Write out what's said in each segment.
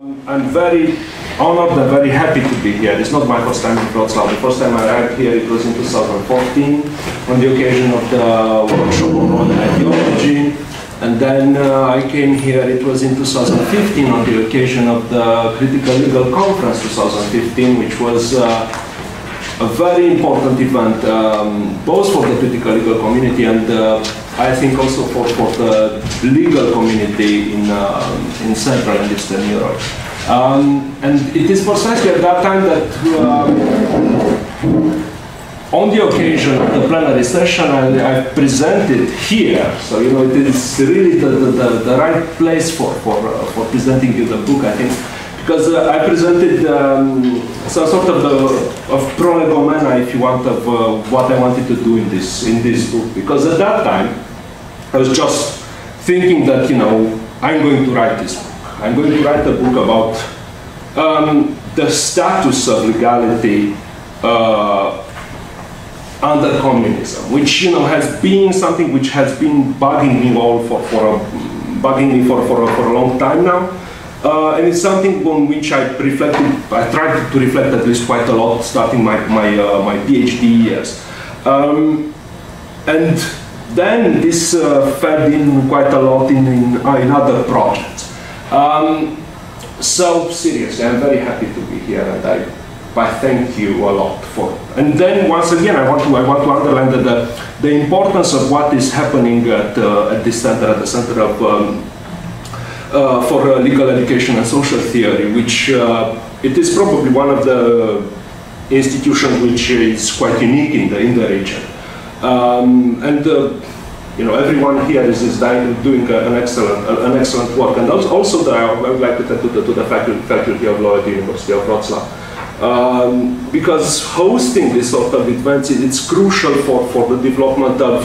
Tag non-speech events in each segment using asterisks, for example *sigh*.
I'm very honored and very happy to be here. It's not my first time in Wrocław. The first time I arrived here it was in 2014 on the occasion of the workshop on ideology. And then uh, I came here, it was in 2015 on the occasion of the Critical Legal Conference 2015, which was uh, a very important event, um, both for the critical legal community and uh, I think also for, for the legal community in, uh, in Central and Eastern Europe. Um, and it is precisely at that time that um, on the occasion of the plenary session, I, I, presented here. So, you know, it is really the, the, the right place for, for, uh, for presenting you the book, I think. Because uh, I presented um, some sort of, the, of prolegomena, if you want, of uh, what I wanted to do in this, in this book. Because at that time, I was just thinking that, you know, I'm going to write this book. I'm going to write a book about um, the status of legality uh, under communism, which, you know, has been something which has been bugging me all for, for a, bugging me for, for, a, for a long time now. Uh, and it's something on which I reflected, I tried to reflect at least quite a lot starting my, my, uh, my PhD years. Um, and then this uh, fed in quite a lot in, in, uh, in other projects. Um, so seriously, I'm very happy to be here and I, I thank you a lot for it. And then once again, I want to, I want to underline that the, the importance of what is happening at, uh, at this center, at the Center of um, uh, for uh, Legal Education and Social Theory, which uh, it is probably one of the institutions which is quite unique in the, in the region. Um, and uh, you know, everyone here is, is doing an excellent, an excellent work. And also, I would like to thank to the, to the faculty, faculty of Law at the University of Wrocław. Um, because hosting this sort of events, it's crucial for, for the development of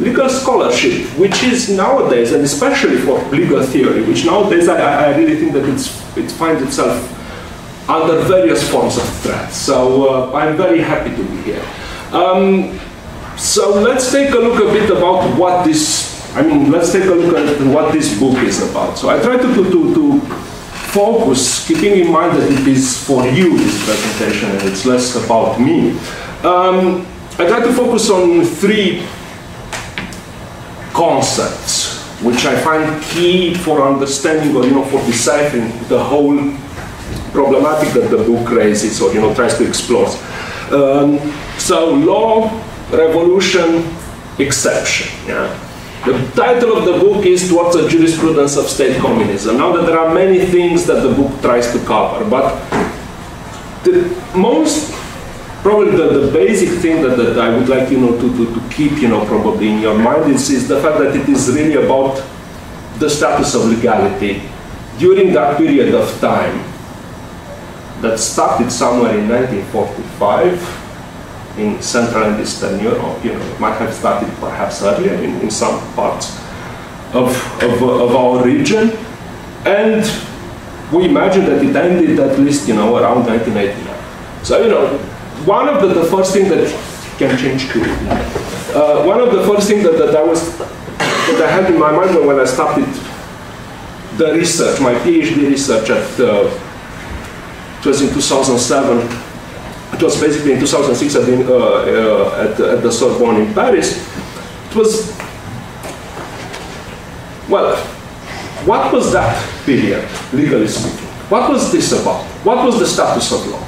legal scholarship, which is nowadays, and especially for legal theory, which nowadays I, I really think that it's, it finds itself under various forms of threat. So uh, I'm very happy to be here. Um, so let's take a look a bit about what this, I mean, let's take a look at what this book is about. So I try to, to, to, to focus, keeping in mind that it is for you, this presentation, and it's less about me. Um, I try to focus on three concepts which I find key for understanding or you know for deciphering the whole problematic that the book raises or you know tries to explore. Um, so law revolution exception. Yeah? The title of the book is Towards a Jurisprudence of State Communism. Now that there are many things that the book tries to cover, but the most, probably the, the basic thing that, that I would like you know to, to, to keep you know probably in your mind is, is the fact that it is really about the status of legality during that period of time that started somewhere in 1945 in Central and Eastern Europe. You know, might have started perhaps earlier in, in some parts of, of, of our region. And we imagine that it ended at least, you know, around 1989. So, you know, one of the, the first things that can change too. Uh, one of the first things that, that I was that I had in my mind when I started the research, my PhD research at uh, it was in 2007 it was basically in 2006 at the, uh, uh, at, at the Sorbonne in Paris. It was, well, what was that period, legally speaking? What was this about? What was the status of law?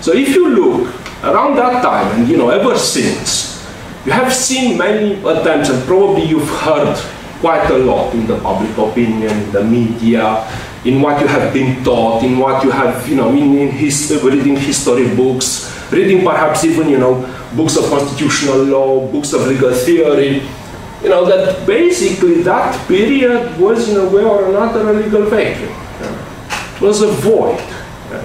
So if you look around that time, and you know, ever since, you have seen many attempts, and probably you've heard quite a lot in the public opinion, in the media, in what you have been taught, in what you have, you know, in, in his, reading history books, reading perhaps even, you know, books of constitutional law, books of legal theory, you know, that basically that period was in a way or another a legal vacuum. It was a void.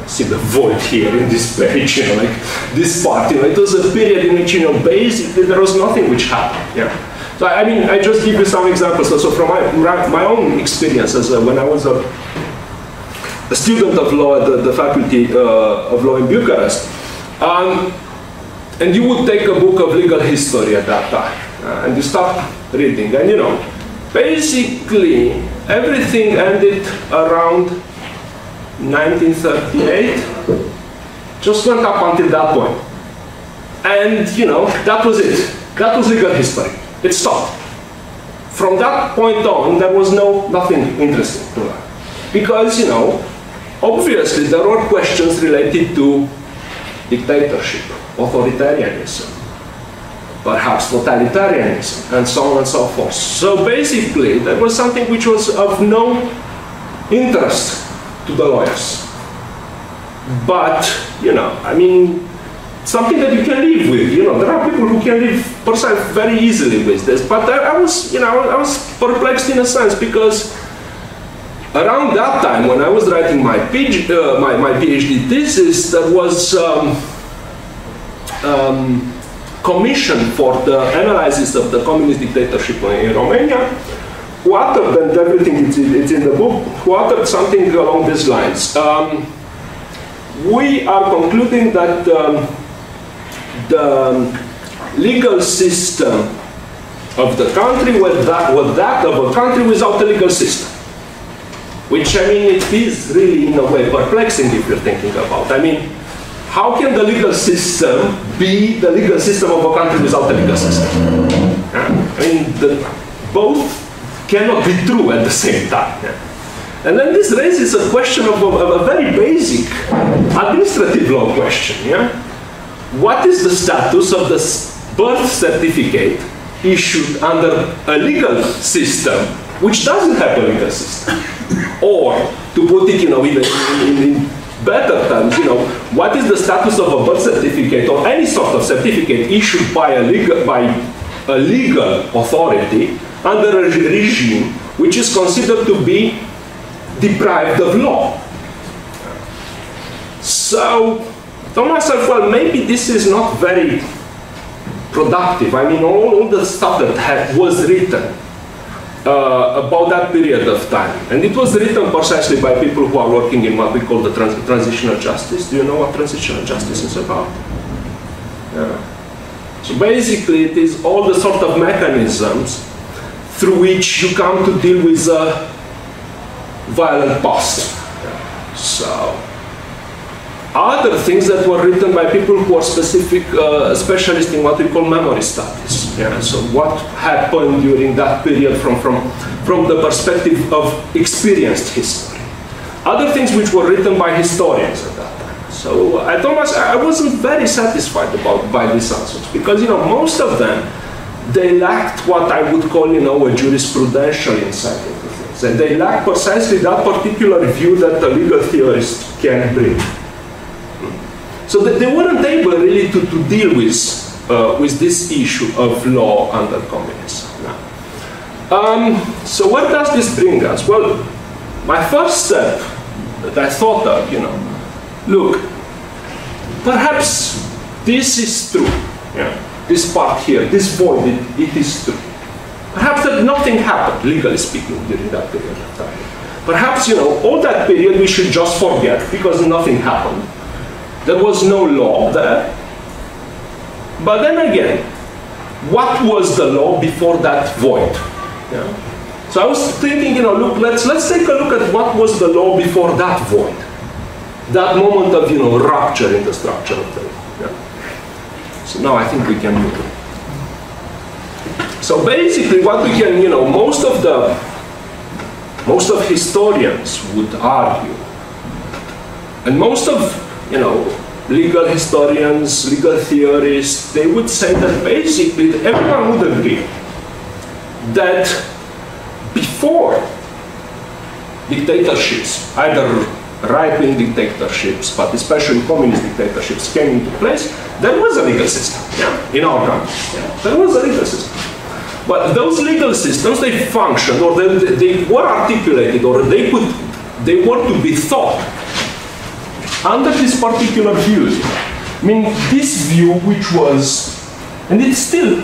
see the void here in this page, *laughs* you know, like this part, you know, it was a period in which, you know, basically there was nothing which happened. Yeah. So I mean, I just give you some examples. So from my, my own experiences, uh, when I was a a student of law at the, the Faculty uh, of Law in Bucharest. Um, and you would take a book of legal history at that time, uh, and you start reading, and you know, basically everything ended around 1938. Just went up until that point. And, you know, that was it. That was legal history. It stopped. From that point on, there was no nothing interesting to learn. Because, you know, obviously there were questions related to dictatorship, authoritarianism, perhaps totalitarianism, and so on and so forth. So basically, there was something which was of no interest to the lawyers. But, you know, I mean, something that you can live with. You know, there are people who can live percent very easily with this. But I, I, was, you know, I was perplexed in a sense because around that time when I was writing my PhD, uh, my, my PhD thesis, there was um, um, commission for the analysis of the communist dictatorship in Romania, who authored, and everything it's, it's in the book, who authored something along these lines. Um, we are concluding that um, the legal system of the country was that, was that of a country without a legal system. Which, I mean, it is really, in a way, perplexing if you're thinking about. I mean, how can the legal system be the legal system of a country without a legal system? Yeah? I mean, the, both cannot be true at the same time. Yeah? And then this raises a question of a, of a very basic administrative law question. Yeah? What is the status of the birth certificate issued under a legal system which doesn't have a legal system? or, to put it you know, in, in, in better terms, you know, what is the status of a birth certificate or any sort of certificate issued by a legal, by a legal authority under a regime which is considered to be deprived of law. So, told myself, well, maybe this is not very productive. I mean, all, all the stuff that had, was written uh, about that period of time, and it was written precisely by people who are working in what we call the trans transitional justice. Do you know what transitional justice is about? Yeah. So basically, it is all the sort of mechanisms through which you come to deal with a violent past. Yeah. So other things that were written by people who are specific uh, specialists in what we call memory studies. Yeah, so what happened during that period from, from, from the perspective of experienced history. Other things which were written by historians at that time. So uh, I Thomas, I wasn't very satisfied about by these answers because you know most of them they lacked what I would call you know a jurisprudential insight into things, and they lacked precisely that particular view that the legal theorist can bring. Hmm. So they weren't able really to, to deal with, uh, with this issue of law under communism. Um, so what does this bring us? Well, my first step that I thought of, you know, look, perhaps this is true. Yeah, this part here, this void, it, it is true. Perhaps that nothing happened, legally speaking, during that period of time. Perhaps, you know, all that period we should just forget because nothing happened. There was no law there. But then again, what was the law before that void? Yeah. So I was thinking, you know, look, let's let's take a look at what was the law before that void, that moment of you know rupture in the structure of the. Yeah. So now I think we can move. So basically, what we can, you know, most of the most of historians would argue, and most of you know, legal historians, legal theorists, they would say that basically everyone would agree that before dictatorships, either right-wing dictatorships, but especially communist dictatorships came into place, there was a legal system yeah, in our country. Yeah. There was a legal system. But those legal systems, they functioned, or they, they were articulated, or they could, they were to be thought under this particular view. I mean, this view which was, and it's still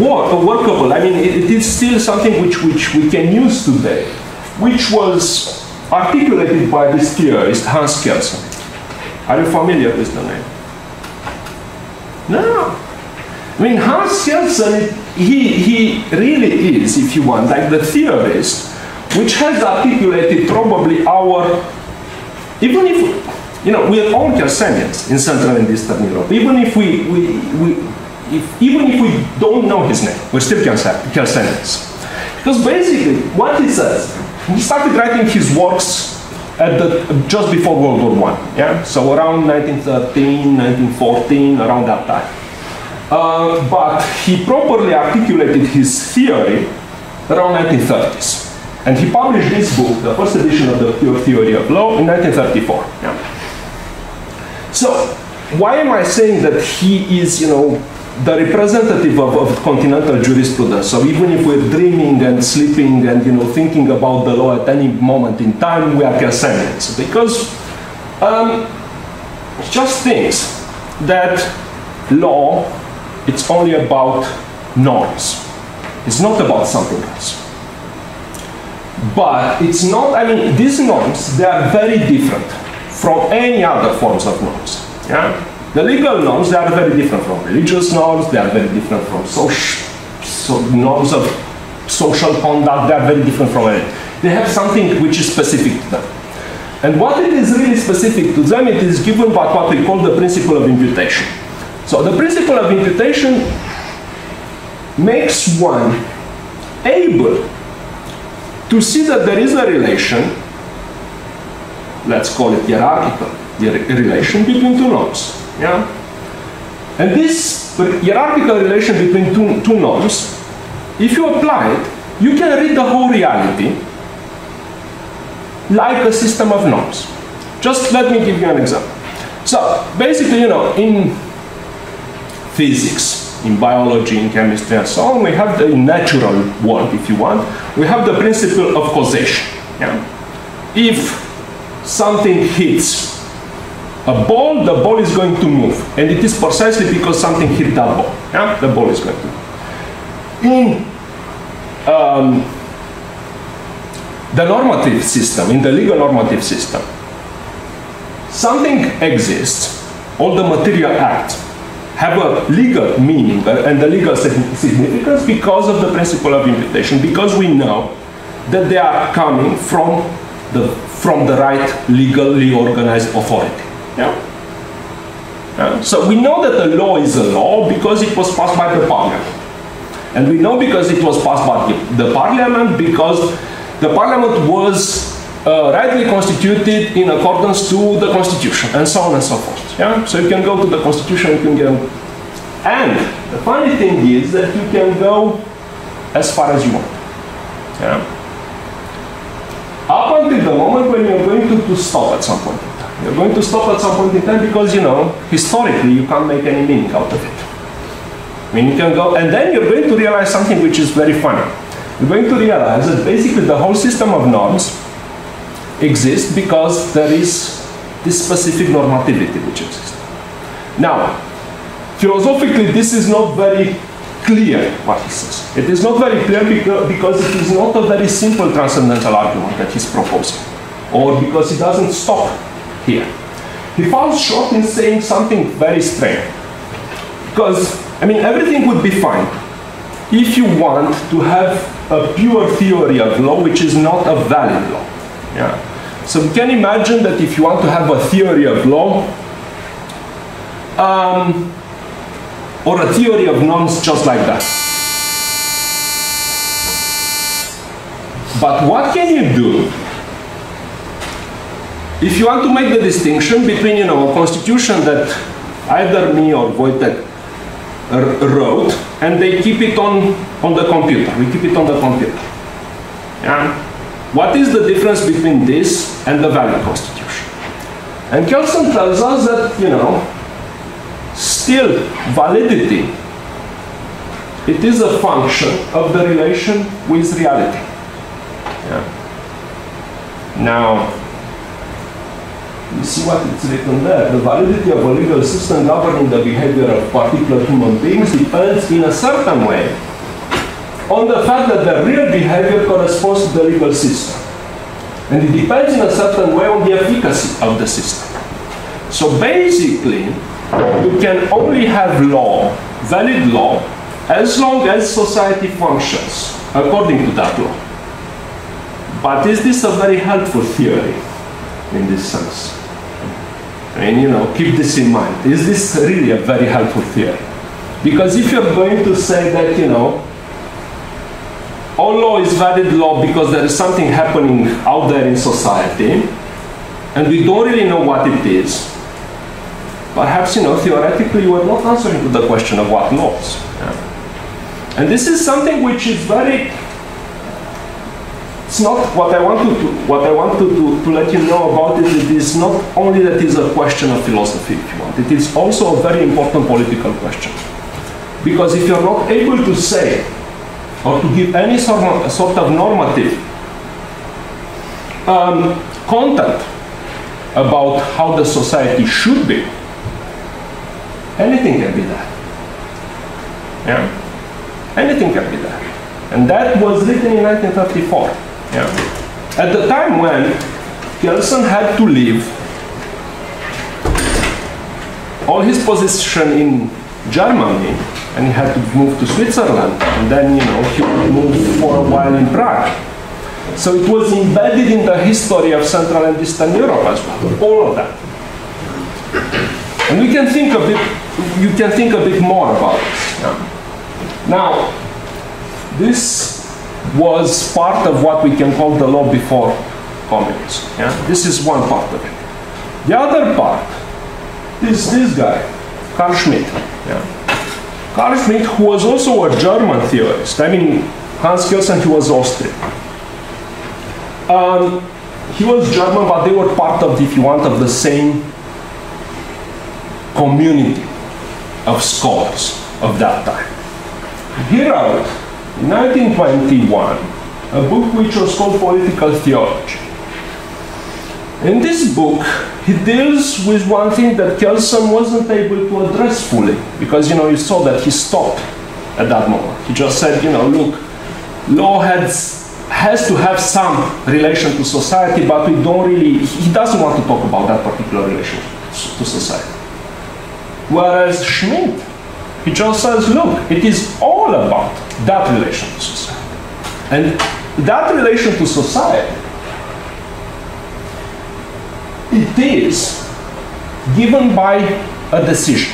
work, workable, I mean, it, it is still something which, which we can use today, which was articulated by this theorist, Hans Kelsen. Are you familiar with the name? No. I mean, Hans Kelsen, he, he really is, if you want, like the theorist, which has articulated probably our, even if, you know, we are all Kelsenians in Central and Eastern Europe, even if we, we, we if, even if we don't know his name, we're still Kelsenians. Because basically, what he says, he started writing his works at the, just before World War One, yeah? So around 1913, 1914, around that time. Uh, but he properly articulated his theory around 1930s. And he published this book, the first edition of the Pure Theory of Law, in 1934. Yeah. So, why am I saying that he is, you know, the representative of, of, continental jurisprudence. So even if we're dreaming and sleeping and you know thinking about the law at any moment in time, we are Kelsenians because um, just thinks that law it's only about norms. It's not about something else. But it's not. I mean, these norms they are very different from any other forms of norms. Yeah. The legal norms, they are very different from religious norms, they are very different from social so norms of social conduct, they are very different from any. They have something which is specific to them. And what it is really specific to them, it is given by what we call the principle of imputation. So the principle of imputation makes one able to see that there is a relation, let's call it hierarchical, the relation between two norms. Yeah? And this hierarchical relation between two, two norms, if you apply it, you can read the whole reality like a system of norms. Just let me give you an example. So basically, you know, in physics, in biology, in chemistry, and so on, we have the natural world, if you want, we have the principle of causation. Yeah? If something hits a ball, the ball is going to move. And it is precisely because something hit that ball. Yeah? The ball is going to move. In um, the normative system, in the legal normative system, something exists, all the material acts have a legal meaning and the legal significance because of the principle of imputation, because we know that they are coming from the, from the right legally organized authority. Yeah? Uh, so we know that the law is a law because it was passed by the parliament. And we know because it was passed by the parliament because the parliament was uh, rightly constituted in accordance to the constitution and so on and so forth. Yeah? So you can go to the constitution, you can get... And the funny thing is that you can go as far as you want. Yeah? Up until the moment when you're going to, to stop at some point. in time. You're going to stop at some point in time because, you know, historically you can't make any meaning out of it. I mean, you can go, and then you're going to realize something which is very funny. You're going to realize that basically the whole system of norms exists because there is this specific normativity which exists. Now, philosophically, this is not very clear what he says. It is not very clear because it is not a very simple transcendental argument that he's proposing, or because he doesn't stop here. He falls short in saying something very strange. Because, I mean, everything would be fine if you want to have a pure theory of law which is not a valid law. Yeah. So we can imagine that if you want to have a theory of law, um, or a theory of norms just like that. But what can you do if you want to make the distinction between, you know, a constitution that either me or Wojtek wrote, and they keep it on, on the computer. We keep it on the computer. Yeah? What is the difference between this and the valid constitution? And Kelsen tells us that, you know, still validity, it is a function of the relation with reality. Yeah. Now, you see what it's written there. The validity of a legal system governing the behavior of particular human beings depends in a certain way on the fact that the real behavior corresponds to the legal system. And it depends in a certain way on the efficacy of the system. So basically, you can only have law, valid law, as long as society functions according to that law. But is this a very helpful theory in this sense? Mean, you know, keep this in mind. Is this really a very helpful theory? Because if you're going to say that, you know, all law is valid law because there is something happening out there in society, and we don't really know what it is, perhaps, you know, theoretically you are not answering to the question of what laws. Yeah. And this is something which is very it's not what I want to, to what I want to, to, to, let you know about it. It is not only that it is a question of philosophy, if you want. It is also a very important political question. Because if you're not able to say or to give any sort of, sort of normative um, content about how the society should be, anything can be that. Yeah? Anything can be that. And that was written in 1934. Yeah. At the time when Kelsen had to leave all his position in Germany and he had to move to Switzerland and then you know he moved for a while in Prague. So it was embedded in the history of Central and Eastern Europe as well, all of that. And we can think a bit, you can think a bit more about this. Now, this was part of what we can call the law before communism. Yeah? This is one part of it. The other part is this guy, Carl Schmitt. Yeah? Carl Schmitt, who was also a German theorist. I mean, Hans Kelsen, he was Austrian. Um, he was German, but they were part of, if you want, of the same community of scholars of that time. He wrote in 1921, a book which was called Political Theology. In this book, he deals with one thing that Kelsen wasn't able to address fully, because, you know, you saw that he stopped at that moment. He just said, you know, look, law has, has to have some relation to society, but we don't really, he doesn't want to talk about that particular relation to society. Whereas Schmitt, he just says, look, it is all about that relation to society. And that relation to society, it is given by a decision.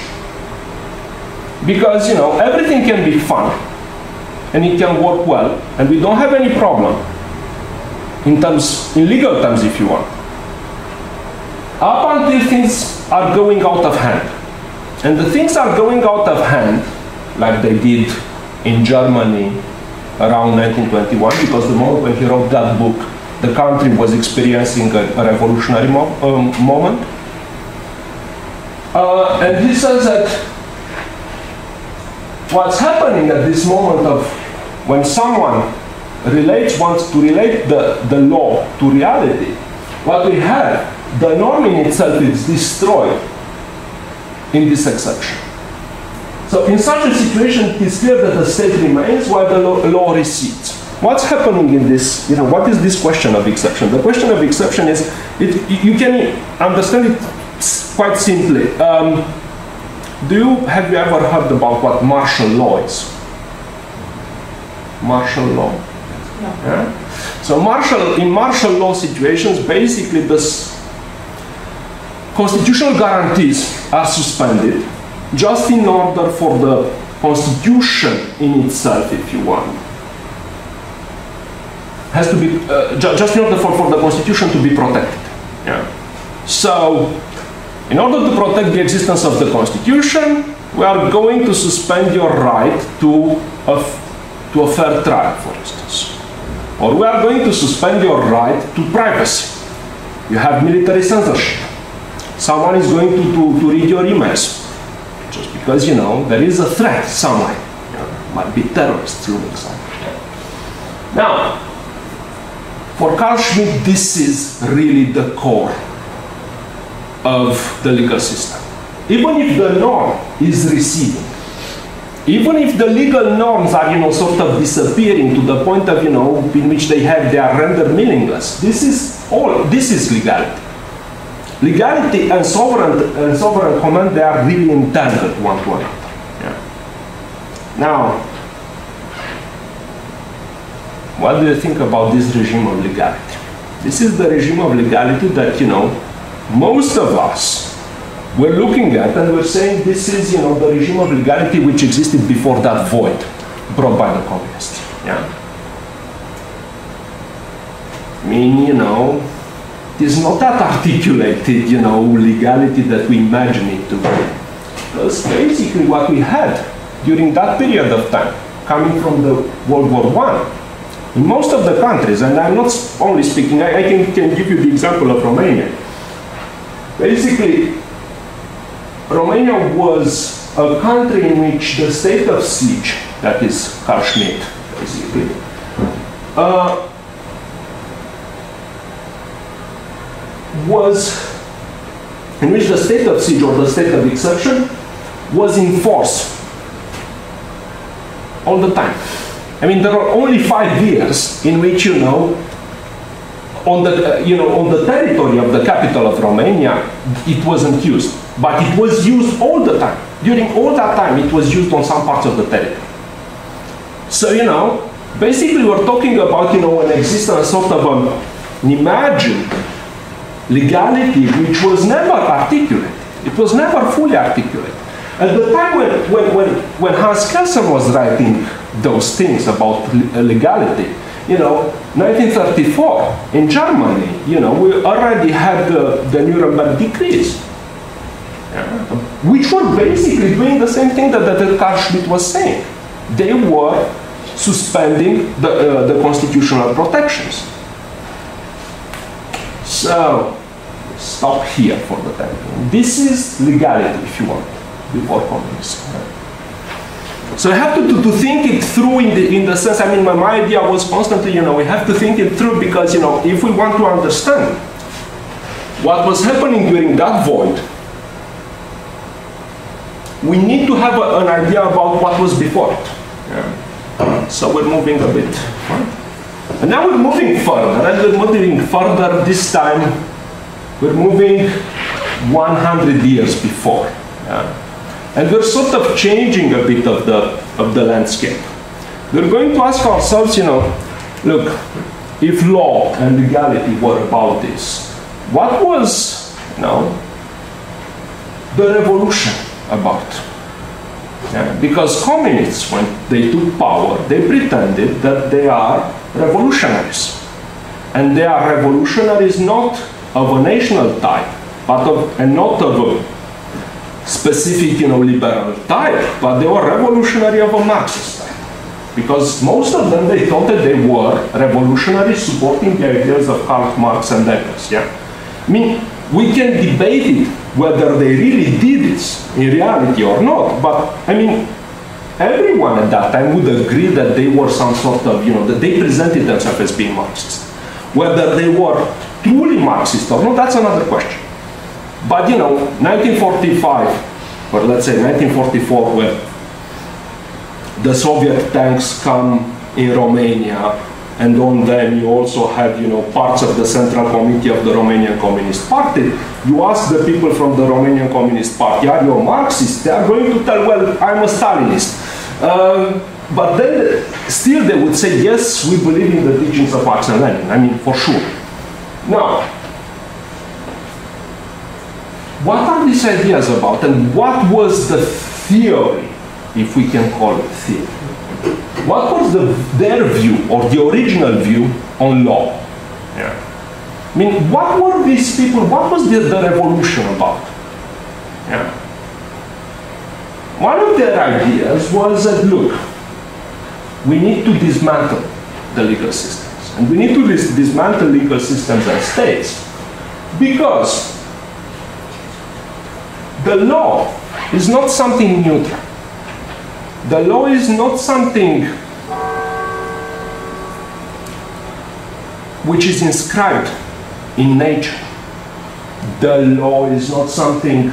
Because, you know, everything can be fun and it can work well, and we don't have any problem in terms, in legal terms, if you want. Up until things are going out of hand. And the things are going out of hand, like they did in Germany around 1921 because the moment when he wrote that book, the country was experiencing a, a revolutionary mo um, moment. Uh, and he says that what's happening at this moment of when someone relates, wants to relate the, the law to reality, what we have, the norm in itself is destroyed in this exception. So in such a situation, it is clear that the state remains while the law, law recedes. What's happening in this, you know, what is this question of exception? The question of exception is, it, you can understand it quite simply. Um, do you, have you ever heard about what martial law is? Martial law? No. Yeah? So martial, in martial law situations, basically this constitutional guarantees are suspended just in order for the constitution in itself, if you want, has to be, uh, ju just in order for, for the constitution to be protected. Yeah. So, in order to protect the existence of the constitution, we are going to suspend your right to a, to a fair trial, for instance. Or we are going to suspend your right to privacy. You have military censorship. Someone is going to, to, to read your emails Just because, you know, there is a threat somewhere. You know, might be terrorists looming somewhere. Now, for Carl Schmitt, this is really the core of the legal system. Even if the norm is receding, even if the legal norms are, you know, sort of disappearing to the point of, you know, in which they have, they are rendered meaningless, this is all, this is legality. Legality and sovereign, and sovereign command, they are really entangled one to another. Yeah. Now, what do you think about this regime of legality? This is the regime of legality that, you know, most of us were looking at and we're saying this is, you know, the regime of legality which existed before that void brought by the communists. Yeah. I mean, you know, it is not that articulated, you know, legality that we imagine it to be. Because basically what we had during that period of time, coming from the World War One, in most of the countries, and I'm not only speaking, I, I can, can give you the example of Romania. Basically, Romania was a country in which the state of siege, that is Schmitt, basically, uh, was in which the state of siege or the state of exception was in force all the time. I mean, there are only five years in which, you know, on the, uh, you know, on the territory of the capital of Romania, it wasn't used. But it was used all the time. During all that time, it was used on some parts of the territory. So, you know, basically we're talking about, you know, an existence sort of an, imagined legality which was never articulated. It was never fully articulated. At the time when, when, when, when Hans Kelsen was writing those things about legality, you know, 1934 in Germany, you know, we already had the, the Nuremberg decrees, yeah, which were basically doing the same thing that, that Schmitt was saying. They were suspending the, uh, the constitutional protections. So, stop here for the time. This is legality, if you want before communism. So I have to, to, to, think it through in the, in the sense, I mean, my, my idea was constantly, you know, we have to think it through because, you know, if we want to understand what was happening during that void, we need to have a, an idea about what was before it. Yeah. So we're moving a bit. And now we're moving further, and we're moving further this time, we're moving 100 years before. Yeah. And we're sort of changing a bit of the, of the landscape. We're going to ask ourselves, you know, look, if law and legality were about this, what was, you know, the revolution about? Yeah, because communists, when they took power, they pretended that they are revolutionaries. And they are revolutionaries not of a national type, but of, and not of a specific, you know, liberal type, but they were revolutionary of a Marxist type. Because most of them, they thought that they were revolutionaries supporting the ideas of Karl Marx and Engels, yeah? I mean, we can debate it whether they really did this in reality or not, but I mean, everyone at that time would agree that they were some sort of, you know, that they presented themselves as being Marxist. Whether they were truly Marxist or not, that's another question. But you know, 1945, or let's say 1944, when the Soviet tanks come in Romania, and on them you also had, you know, parts of the Central Committee of the Romanian Communist Party. You ask the people from the Romanian Communist Party, are you a Marxist? They are going to tell, well, I'm a Stalinist. Um, but then still they would say, yes, we believe in the teachings of Marx and Lenin. I mean, for sure. Now, what are these ideas about and what was the theory, if we can call it theory? What was the, their view or the original view on law? Yeah. I mean, what were these people, what was the, the revolution about? Yeah. One of their ideas was that, look, we need to dismantle the legal systems. And we need to dismantle legal systems and states because the law is not something neutral. The law is not something which is inscribed in nature. The law is not something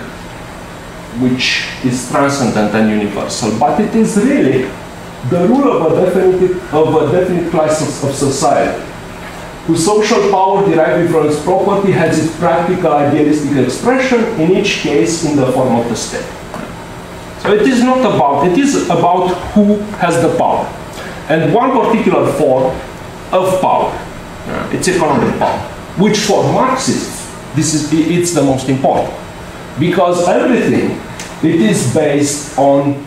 which is transcendent and universal, but it is really the rule of a definite, of a definite class of society whose social power deriving from its property has its practical idealistic expression, in each case in the form of the state. So it is not about, it is about who has the power. And one particular form of power. Yeah. It's economic power, which for Marxists, this is it's the most important because everything it is based on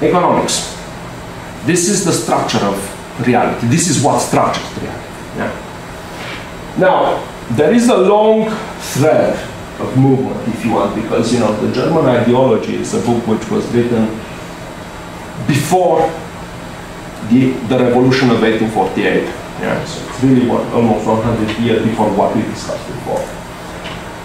economics. This is the structure of reality. This is what structures reality. Yeah. Now, there is a long thread of movement, if you want, because you know the German ideology is a book which was written before the, the revolution of 1848. Yeah, so it's really what, almost 100 years before what we discussed before.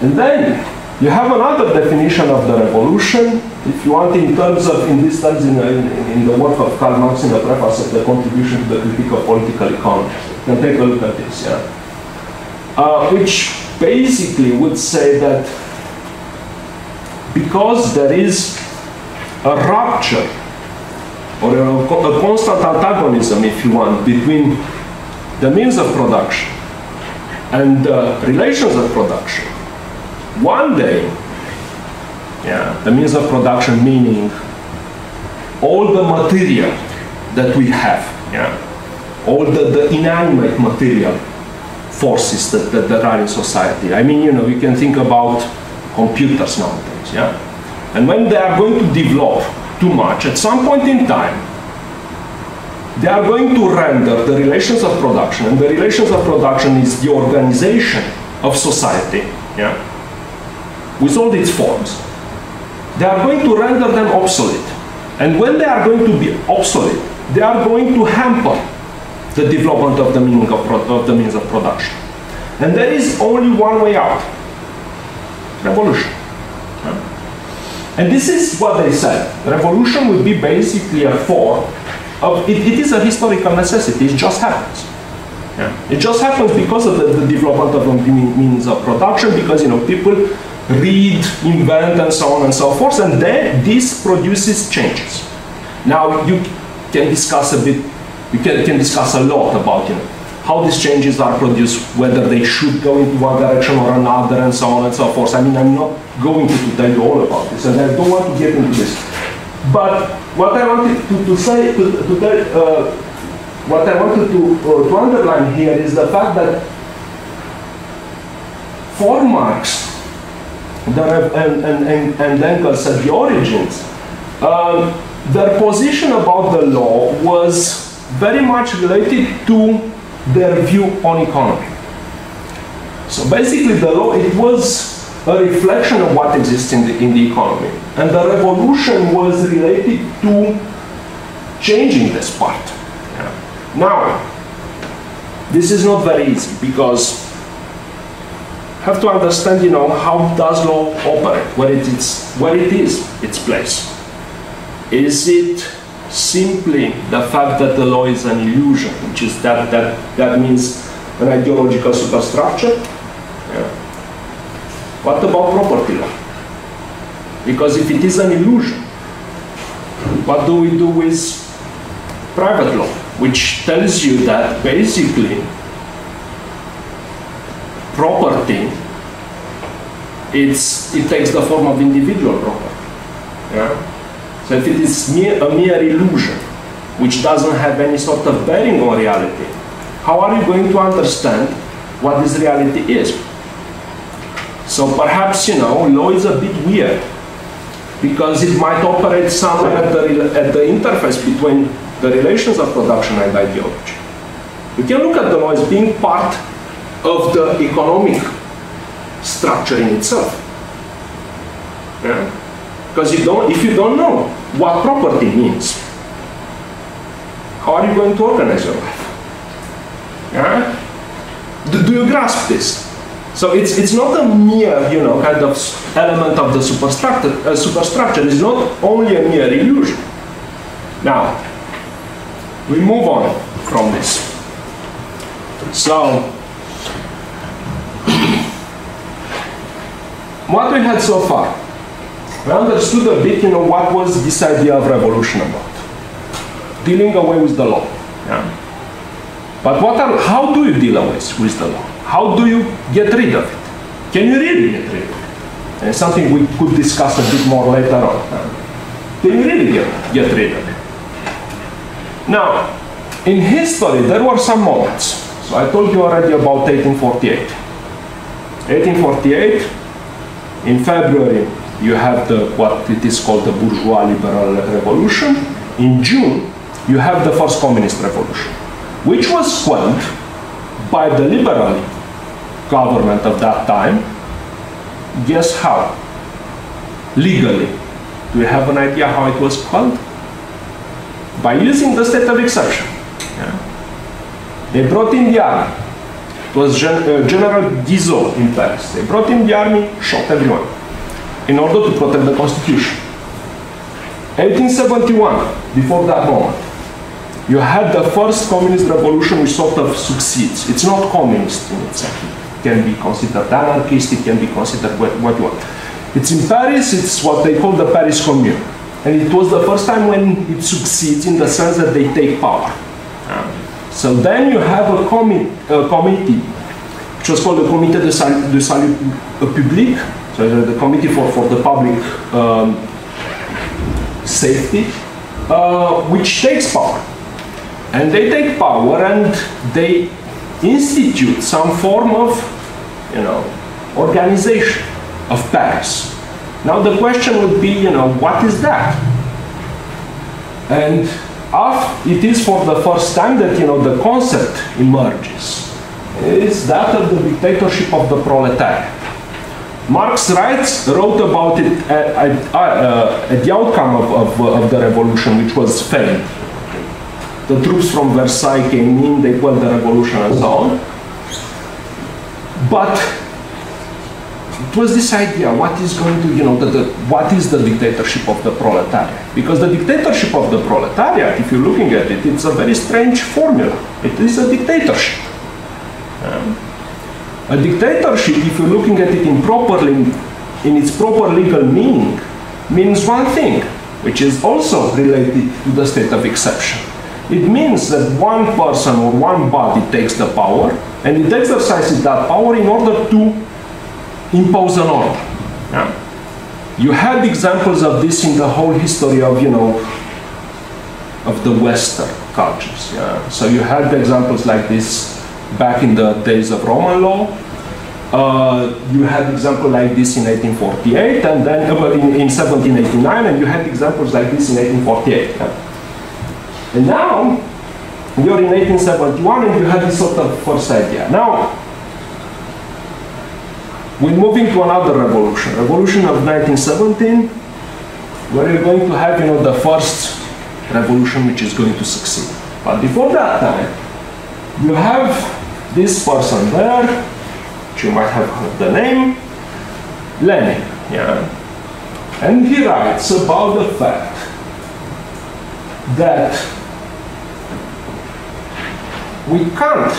And then you have another definition of the revolution, if you want, in terms of, in this terms, in, in, in the work of Karl Marx in the preface of the contribution to the critique of political economy. You can take a look at this, yeah. Uh, which basically would say that because there is a rupture or a, a constant antagonism, if you want, between the means of production and the relations of production, one day, yeah, the means of production meaning all the material that we have, yeah, all the, the inanimate material forces that, that, that are in society. I mean, you know, you can think about computers nowadays, yeah? And when they are going to develop too much, at some point in time, they are going to render the relations of production, and the relations of production is the organization of society, yeah? with all its forms, they are going to render them obsolete. And when they are going to be obsolete, they are going to hamper the development of the, meaning of, of the means of production. And there is only one way out, revolution. And this is what they said. Revolution would be basically a form of, it, it is a historical necessity, it just happens. Yeah. It just happens because of the, the development of the means of production, because you know people read, invent, and so on and so forth, and then this produces changes. Now you can discuss a bit, you can, can discuss a lot about you know how these changes are produced, whether they should go into one direction or another, and so on and so forth. I mean, I'm not going to tell you all about this, and I don't want to get into this. But what I wanted to, to say, to, to tell, uh, what I wanted to, uh, to underline here is the fact that for Marx, and, and, and, and Engels at the origins, um, their position about the law was very much related to their view on economy. So basically the law, it was a reflection of what exists in the, in the economy. And the revolution was related to changing this part. Yeah. Now, this is not very easy because have to understand, you know, how does law operate, where it is, where it is its place. Is it simply the fact that the law is an illusion, which is that that that means an ideological superstructure? Yeah. What about property law? Because if it is an illusion, what do we do with private law, which tells you that basically property, it's, it takes the form of individual property. Yeah? So if it is mere, a mere illusion, which doesn't have any sort of bearing on reality, how are you going to understand what this reality is? So perhaps, you know, law is a bit weird because it might operate somewhere at the, at the interface between the relations of production and ideology. We can look at the law as being part of the economic structure in itself. Yeah? Because you don't, if you don't know what property means, how are you going to organize your life? Yeah? Do, do you grasp this? So it's, it's not a mere, you know, kind of element of the superstructure. Uh, superstructure It's not only a mere illusion. Now, we move on from this. So, what we had so far, we understood a bit, you know, what was this idea of revolution about. Dealing away with the law. Yeah? But what are, how do you deal away with the law? How do you get rid of it? Can you really get rid of it? And something we could discuss a bit more later on. Can you really get, get rid of it? Now, in history, there were some moments. So I told you already about 1848. 1848, in February, you have the what it is called the bourgeois liberal revolution. In June, you have the first communist revolution, which was quelled by the liberal government of that time. Guess how? Legally. Do you have an idea how it was quelled? By using the state of exception. Yeah. They brought in the army. It was Gen uh, General Guizot in Paris. They brought in the army, shot everyone in order to protect the constitution. 1871, before that moment, you had the first communist revolution which sort of succeeds. It's not communist in itself. It can be considered anarchist, it can be considered what, what you want. It's in Paris, it's what they call the Paris Commune. And it was the first time when it succeeds in the sense that they take power. So then you have a, a committee, which was called the Comité de, Sal de Salut Public, so the Committee for, for the Public um, Safety, uh, which takes power. And they take power and they institute some form of, you know, organization of Paris. Now the question would be, you know, what is that? And it is for the first time that, you know, the concept emerges. It's that of the dictatorship of the proletariat. Marx writes, wrote about it at, at, uh, at the outcome of, of, of, the revolution, which was failed. The troops from Versailles came in, they quelled the revolution and so on. But it was this idea, what is going to, you know, the, the, what is the dictatorship of the proletariat? Because the dictatorship of the proletariat, if you're looking at it, it's a very strange formula. It is a dictatorship. Um, a dictatorship, if you're looking at it in properly, in its proper legal meaning, means one thing, which is also related to the state of exception. It means that one person or one body takes the power and it exercises that power in order to impose an order. Yeah? You had examples of this in the whole history of, you know, of the Western cultures. Yeah? So you had examples like this back in the days of Roman law. Uh, you had example like this in 1848, and then uh, in, in 1789, and you had examples like this in 1848. Yeah? And now you're in 1871, and you have this sort of first idea. Now we're moving to another revolution, revolution of 1917, where you're going to have, you know, the first revolution which is going to succeed. But before that time, you have this person there, which you might have heard the name, Lenin, yeah? And he writes about the fact that we can't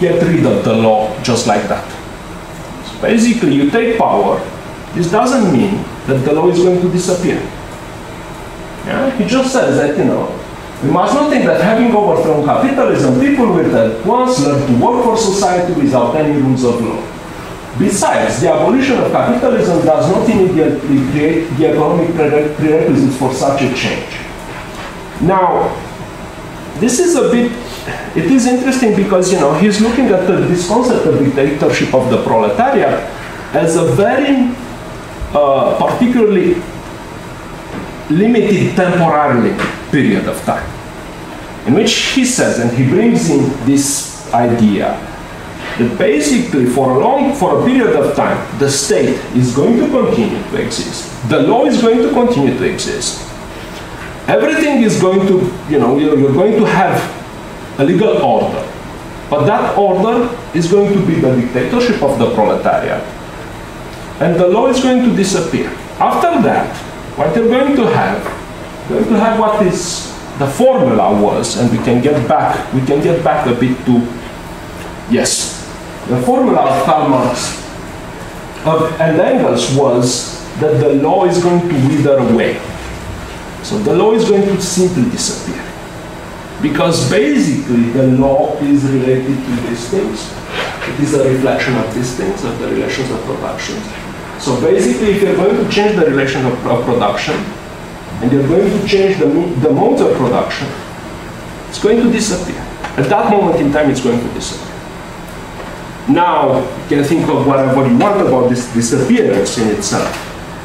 get rid of the law just like that. Basically, you take power, this doesn't mean that the law is going to disappear. Yeah? He just says that, you know, we must not think that having overthrown capitalism, people will at once learn to work for society without any rules of law. Besides, the abolition of capitalism does not immediately create the economic prerequisites for such a change. Now, this is a bit, it is interesting because, you know, he's looking at the, this concept of dictatorship of the proletariat as a very uh, particularly limited temporarily period of time, in which he says, and he brings in this idea, that basically for a long, for a period of time, the state is going to continue to exist. The law is going to continue to exist. Everything is going to, you know, you're, you're going to have a legal order. But that order is going to be the dictatorship of the proletariat. And the law is going to disappear. After that, what you're going to have going to have what is the formula was, and we can get back, we can get back a bit to, yes, the formula of Karl Marx of, and Engels was that the law is going to wither away. So the law is going to simply disappear. Because basically the law is related to these things. It is a reflection of these things, of the relations of production. So basically if you're going to change the relation of, of production, and you're going to change the, the modes of production, It's going to disappear. At that moment in time, it's going to disappear. Now, you can think of whatever you want about this disappearance in itself,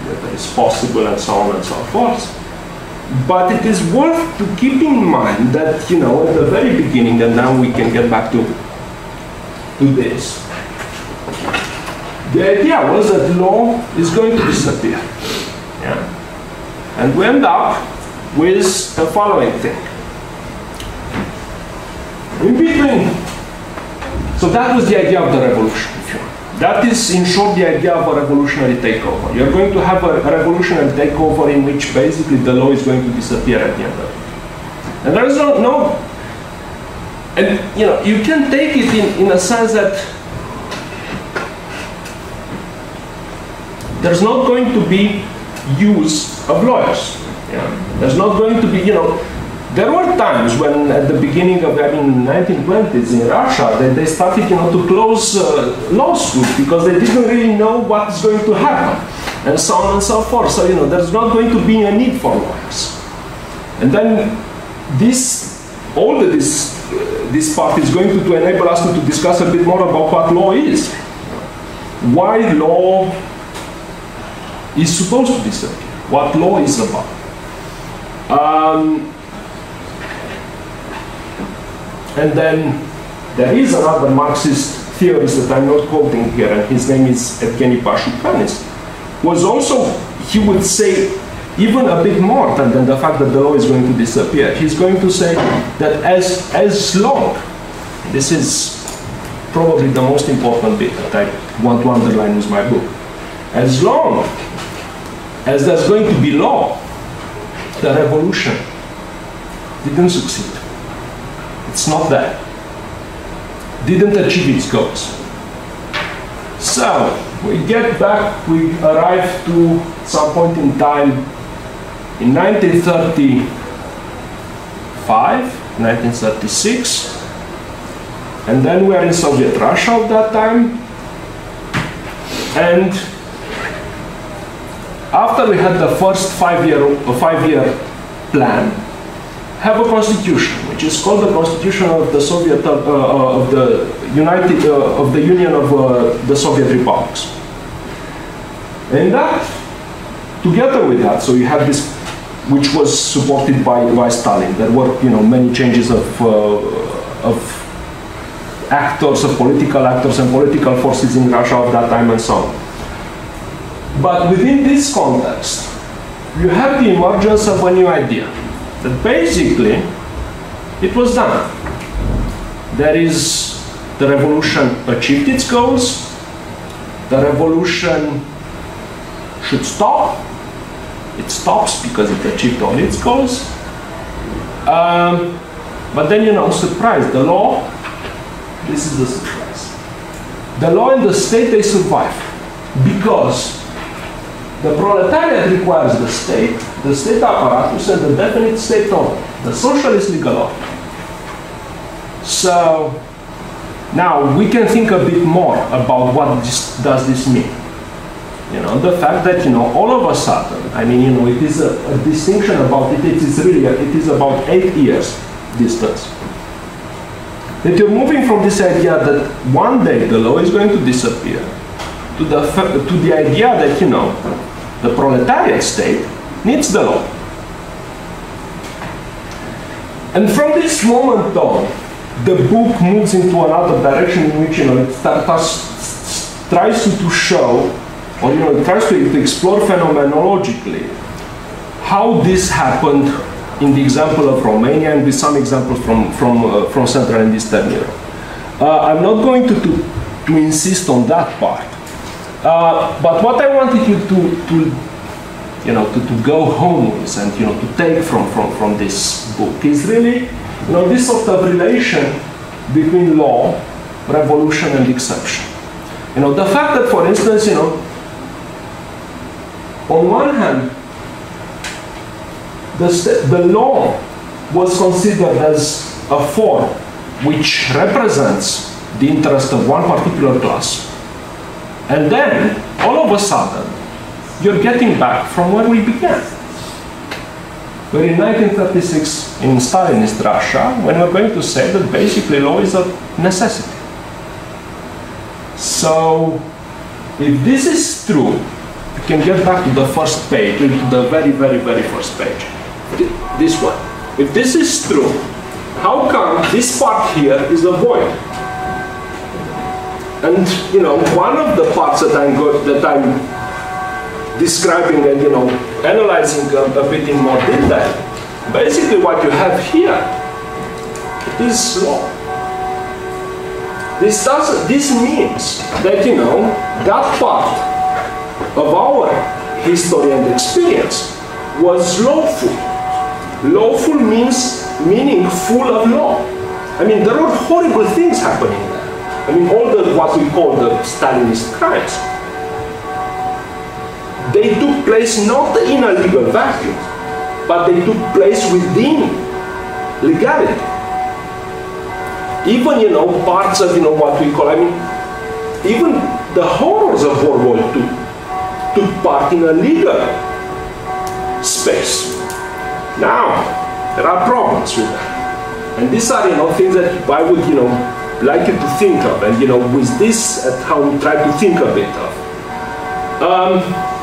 whether it's possible and so on and so forth. But it is worth to keep in mind that, you know, at the very beginning, and now we can get back to, to this, the idea was that law is going to disappear. Yeah? And we end up with the following thing. In between, so that was the idea of the revolution. That is, in short, the idea of a revolutionary takeover. You're going to have a, revolutionary takeover in which basically the law is going to disappear at the end of it. And there is no, no and you know, you can take it in, in a sense that there's not going to be use of lawyers. Yeah. There's not going to be, you know, there were times when at the beginning of, I mean, 1920s in Russia, they, they started, you know, to close uh, law schools because they didn't really know what's going to happen and so on and so forth. So, you know, there's not going to be a need for lawyers. And then this, all of this, uh, this part is going to, to enable us to, to discuss a bit more about what law is. Why law is supposed to be disappear, what law is about. Um, and then there is another Marxist theorist that I'm not quoting here, and his name is Evgeny Pashukanis, was also, he would say, even a bit more than, than the fact that the law is going to disappear. He's going to say that as, as long, this is probably the most important bit that I want to underline with my book, as long as there's going to be law, the revolution didn't succeed. It's not that. Didn't achieve its goals. So, we get back, we arrive to some point in time in 1935, 1936, and then we are in Soviet Russia at that time, and after we had the first five-year five-year plan, have a constitution, which is called the Constitution of the Soviet uh, uh, of the United uh, of the Union of uh, the Soviet Republics. And that, together with that, so you have this, which was supported by, by Stalin. There were, you know, many changes of uh, of actors, of political actors and political forces in Russia of that time and so on. But within this context, you have the emergence of a new idea that basically it was done. There is the revolution achieved its goals, the revolution should stop. It stops because it achieved all its goals. Um, but then, you know, surprise, the law, this is the surprise. The law and the state, they survive because the proletariat requires the state, the state apparatus, and the definite state order, the socialist legal order. So now we can think a bit more about what this, does this mean. You know, the fact that, you know, all of a sudden, I mean, you know, it is a, a distinction about it, it is really, a, it is about eight years distance. That you're moving from this idea that one day the law is going to disappear to the, to the idea that, you know, the proletariat state needs the law. And from this moment on, the book moves into another direction in which you know it starts, tries to, to show, or you know, it tries to, to explore phenomenologically how this happened in the example of Romania and with some examples from from uh, from Central and Eastern Europe. Uh, I'm not going to, to to insist on that part, uh, but what I wanted you to, to you know, to, to go home with and, you know, to take from, from, from this book is really, you know, this sort of relation between law, revolution, and exception. You know, the fact that, for instance, you know, on one hand, the, the law was considered as a form which represents the interest of one particular class and then, all of a sudden, you're getting back from where we began. But in 1936, in Stalinist Russia, when we're going to say that basically law is a necessity. So, if this is true, we can get back to the first page, to the very, very, very first page. This one. If this is true, how come this part here is a void? And you know, one of the parts that I'm that I'm describing and you know analyzing a, a bit in more detail, basically what you have here is law. This does this means that you know that part of our history and experience was lawful. Lawful means meaning full of law. I mean, there are horrible things happening there. I mean, all the what we call the Stalinist crimes. They took place not in a legal vacuum, but they took place within legality. Even, you know, parts of, you know, what we call, I mean, even the horrors of World War II took part in a legal space. Now, there are problems with that. And these are, you know, things that I would, you know, like you to think of. And, you know, with this at how we try to think a bit of. Um,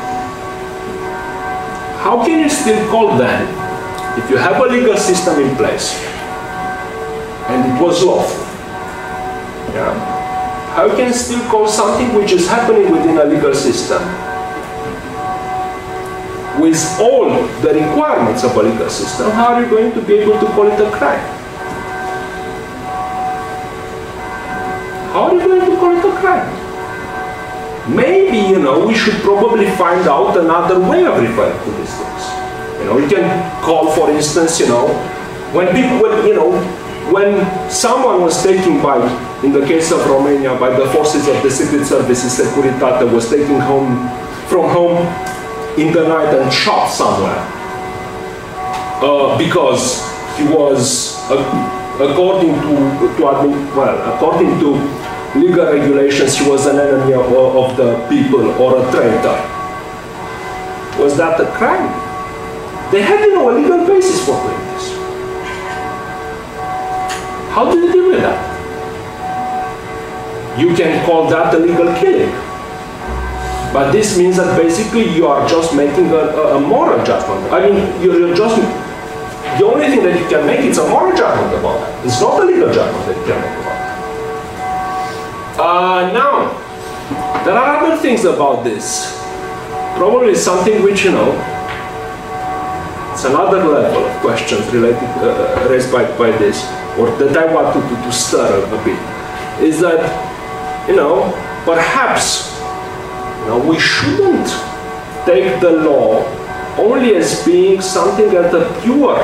how can you still call then, if you have a legal system in place, and it was lawful, yeah, how can you still call something which is happening within a legal system with all the requirements of a legal system, how are you going to be able to call it a crime? How are you going to call it a crime? Maybe, you know, we should probably find out another way of referring to these things. You know, we can call, for instance, you know, when people, when, you know, when someone was taken by, in the case of Romania, by the forces of the Secret Services, Securitate was taken home from home in the night and shot somewhere uh, because he was, uh, according to, to well, according to legal regulations, he was an enemy of, of the people or a traitor. Was that a crime? They had know, legal basis for doing this. How do you deal with that? You can call that a legal killing. But this means that basically you are just making a, a, a moral judgment. I mean, you're, you're, just, the only thing that you can make is a moral judgment about that. It's not a legal judgment that you can make about. Uh, now, there are other things about this. Probably something which, you know, it's another level of questions related, uh, raised by, by this, or that I want to, to, to stir a bit, is that, you know, perhaps now we shouldn't take the law only as being something as a pure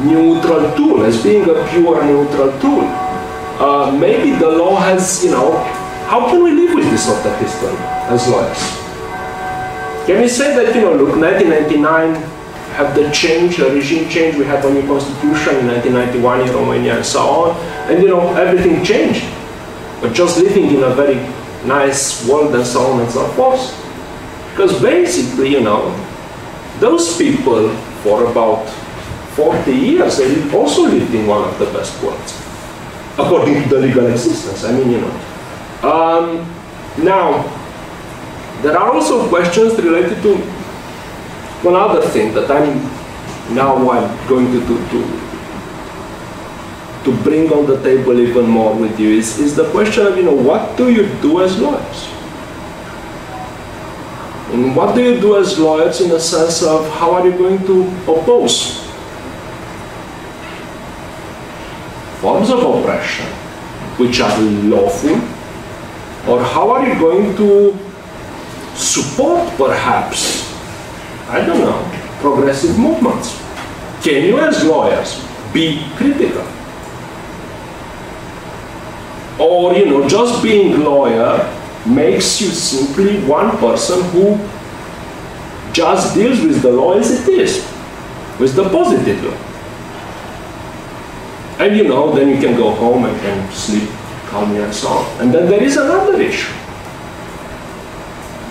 neutral tool, as being a pure neutral tool. Uh, maybe the law has, you know, how can we live with this sort of history as lawyers? Can we say that, you know, look, 1999 have the change, the regime change, we have a new constitution in 1991 in Romania and so on, and you know, everything changed. But just living in a very nice world and so on and so forth. Because basically, you know, those people for about 40 years, they also lived in one of the best worlds, according to the legal existence. I mean, you know. Um, now, there are also questions related to one other thing that I'm now I'm going to, to, to to bring on the table even more with you is, is the question of, you know, what do you do as lawyers? And what do you do as lawyers in the sense of how are you going to oppose forms of oppression which are lawful? Or how are you going to support perhaps, I don't know, progressive movements? Can you as lawyers be critical? or you know just being lawyer makes you simply one person who just deals with the law as it is with the positive law and you know then you can go home and can sleep calmly and so on. And then there is another issue.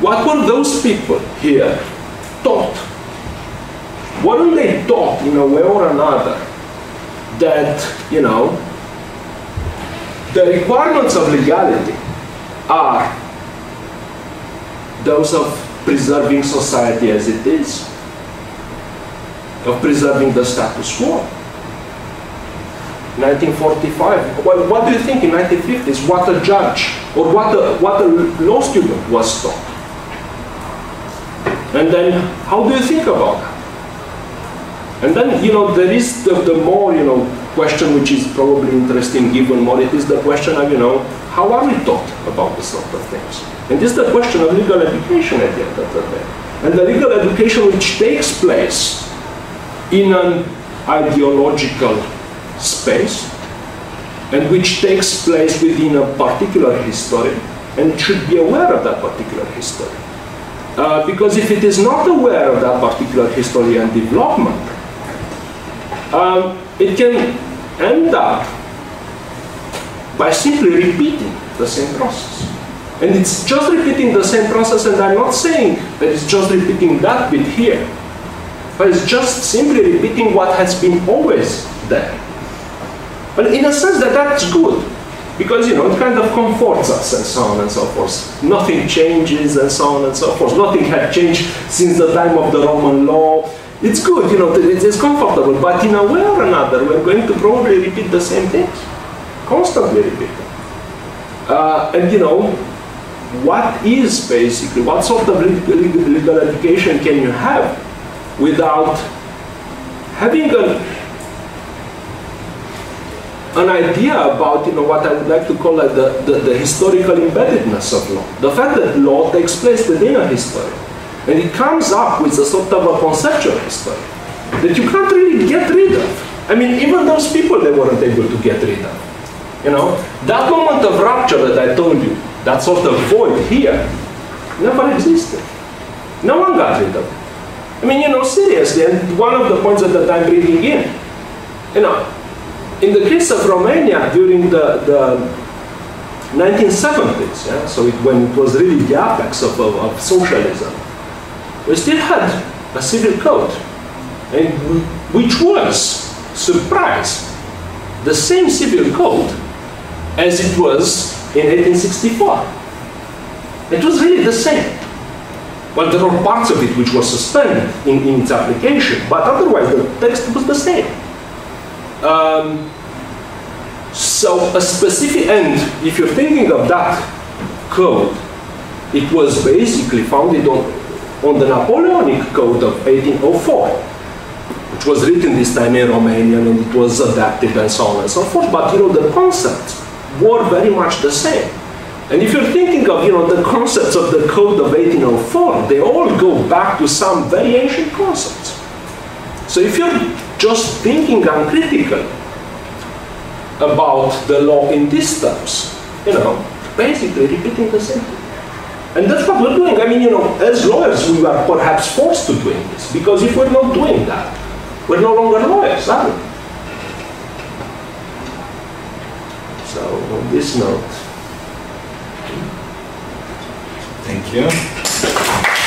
What were those people here taught? What weren't they taught in a way or another that, you know, the requirements of legality are those of preserving society as it is, of preserving the status quo. 1945, well, what do you think in 1950s, what a judge or what a, what a law student was taught? And then, how do you think about that? And then, you know, there is the, the more, you know, question which is probably interesting given more, it is the question of, you know, how are we taught about this sort of things? And this is the question of legal education at the end of the day. And the legal education which takes place in an ideological space and which takes place within a particular history and should be aware of that particular history. Uh, because if it is not aware of that particular history and development, um, it can end up by simply repeating the same process. And it's just repeating the same process, and I'm not saying that it's just repeating that bit here, but it's just simply repeating what has been always there. But in a sense that that's good, because you know it kind of comforts us and so on and so forth. Nothing changes and so on and so forth. Nothing had changed since the time of the Roman law it's good, you know, it's comfortable, but in a way or another, we're going to probably repeat the same things, constantly repeat. Uh, and you know, what is basically, what sort of legal education can you have without having a, an idea about you know what I would like to call like the, the, the historical embeddedness of law. The fact that law takes place within a history and it comes up with a sort of a conceptual history that you can't really get rid of. I mean, even those people, they weren't able to get rid of. You know, that moment of rupture that I told you, that sort of void here, never existed. No one got rid of it. I mean, you know, seriously, and one of the points that I'm bringing in, you know, in the case of Romania during the, the 1970s, yeah, so it, when it was really the apex of, of, of socialism, we still had a civil code, and which was, surprise, the same civil code as it was in 1864. It was really the same. Well, there were parts of it which were suspended in, in its application, but otherwise the text was the same. Um, so a specific, end, if you're thinking of that code, it was basically founded on on the Napoleonic Code of 1804, which was written this time in Romanian and it was adapted and so on and so forth. But you know, the concepts were very much the same. And if you're thinking of you know the concepts of the Code of 1804, they all go back to some very ancient concepts. So if you're just thinking uncritically about the law in these terms, you know, basically repeating the same thing. And that's what we're doing. I mean, you know, as lawyers, we are perhaps forced to doing this, because if we're not doing that, we're no longer lawyers, are we? So, on this note. Thank you.